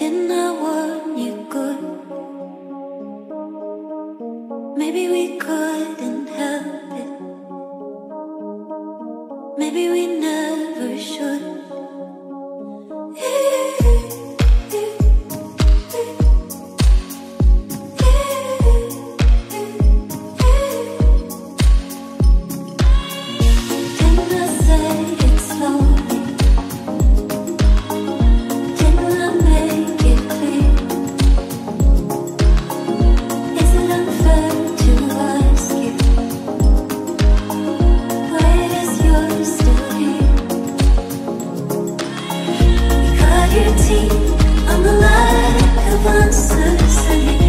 Didn't I warn you good? Maybe we couldn't help it. Maybe we never should. beauty on the light of answers